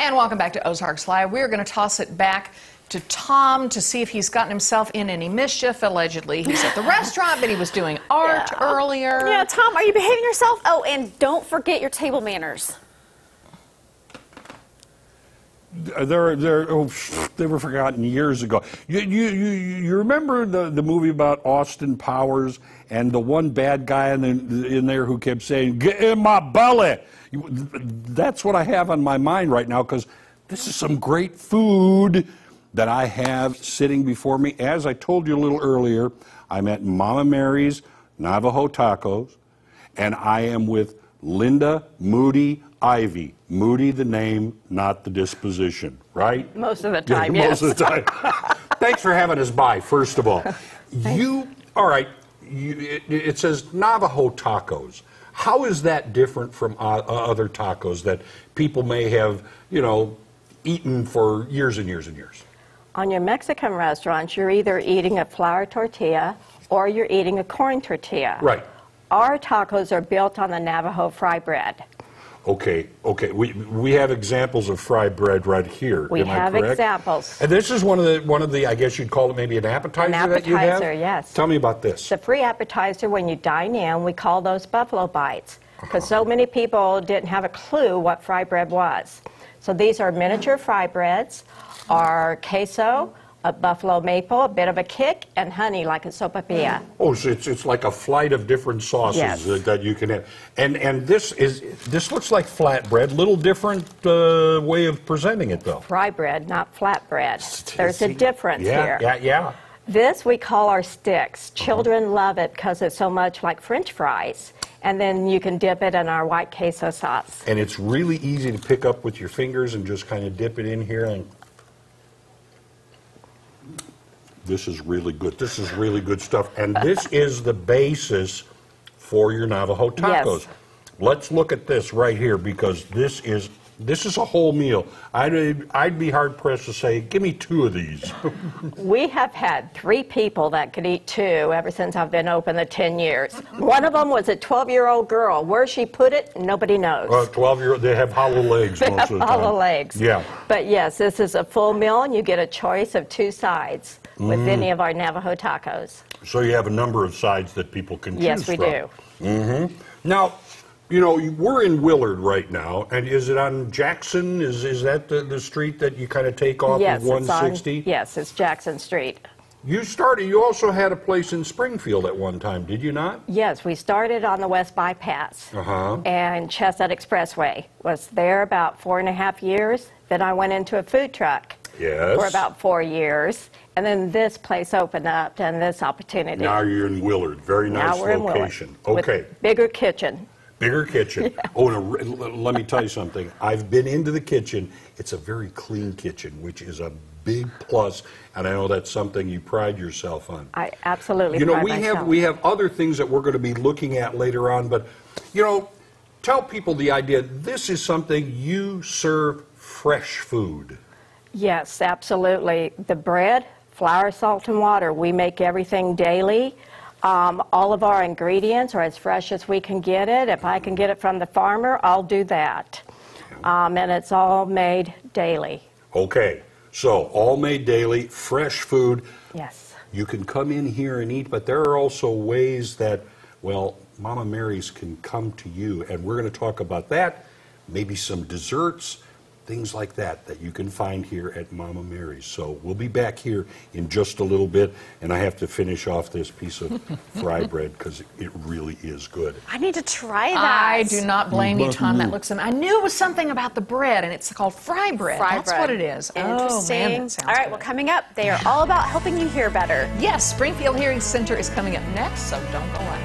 And welcome back to Ozarks Live. We're going to toss it back to Tom to see if he's gotten himself in any mischief. Allegedly, he's at the restaurant, but he was doing art Yeah. earlier. Yeah, Tom, are you behaving yourself? Oh, and don't forget your table manners. They're, they're, oh, pfft, they were forgotten years ago. You, you, you, you remember the, the movie about Austin Powers and the one bad guy in, the, in there who kept saying, Get in my belly? That's what I have on my mind right now because this is some great food that I have sitting before me. As I told you a little earlier, I'm at Momma Mary's Navajo Tacos and I am with Linda Moody Ivy. Moody, the name, not the disposition, right? Most of the time, Yeah, time, most yes. of the time. Thanks for having us by, first of all. You, all right, you, it, it says Navajo tacos. How is that different from uh, other tacos that people may have, you know, eaten for years and years and years? On your Mexican restaurants, you're either eating a flour tortilla or you're eating a corn tortilla. Right. Our tacos are built on the Navajo fry bread. Okay, okay. We, we have examples of fried bread right here. We Am have examples. And this is one of the one of the I guess you'd call it maybe an appetizer, An that you have. appetizer, yes. Tell me about this. The free appetizer when you dine in, we call those buffalo bites because so many people didn't have a clue what fry bread was. So these are miniature fry breads, are queso, a buffalo maple, a bit of a kick, and honey like a sopapilla. Oh, so it's it's like a flight of different sauces Yes. that, that you can have. And and this is this looks like flatbread. Little different uh, way of presenting it though. Fry bread, not flat bread. There's a difference yeah, here. Yeah, yeah. This we call our sticks. Uh-huh. Children love it because it's so much like French fries. And then you can dip it in our white queso sauce. And it's really easy to pick up with your fingers and just kind of dip it in here and. This is really good. This is really good stuff. And this is the basis for your Navajo tacos. Yes. Let's look at this right here because this is this is a whole meal. I'd I'd be hard pressed to say, give me two of these. We have had three people that could eat two ever since I've been open the 10 years. One of them was a 12 year old girl. Where she put it, nobody knows. Well, twelve year old they have hollow legs They most have of the time. hollow legs. Yeah. But yes, this is a full meal, and you get a choice of two sides with Mm. any of our Navajo tacos. So you have a number of sides that people can choose from. Yes, we do. Now, you know, we're in Willard right now, and is it on Jackson? Is is that the, the street that you kind of take off yes, of it's on. 160? Yes, it's Jackson Street. You started. You also had a place in Springfield at one time, did you not? Yes, we started on the West Bypass. Uh-huh. And Chestnut Expressway. Was there about four and a half years. Then I went into a food truck Yes. for about four years. And then this place opened up and this opportunity. Now you're in Willard. Very nice Now we're in Willard location. with Okay. bigger kitchen. Bigger kitchen. Oh, no, r- l- let me tell you something. I've been into the kitchen. It's a very clean kitchen, which is a big plus, and I know that's something you pride yourself on. I absolutely You know, we myself. have we have other things that we're going to be looking at later on, but you know, tell people the idea. This is something you serve fresh food. Yes, absolutely. The bread, flour, salt, and water. We make everything daily. Um, all of our ingredients are as fresh as we can get it. If I can get it from the farmer, I'll do that. Um, and it's all made daily. Okay, so all made daily, fresh food. Yes. You can come in here and eat, but there are also ways that, well, Momma Mary's can come to you, and we're going to talk about that. Maybe some desserts, things like that, that you can find here at Momma Mary's. So we'll be back here in just a little bit, and I have to finish off this piece of fry bread because it really is good. I need to try that. I do not blame you, Tom. That looks. Amazing. I knew it was something about the bread, and it's called fry bread. Fry That's bread. what it is. Interesting. Oh man, that All right, good. well, coming up, they are all about helping you hear better. Yes, Springfield Hearing Center is coming up next, so don't go away.